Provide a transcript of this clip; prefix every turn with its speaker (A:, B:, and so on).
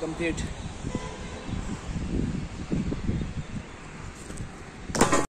A: complete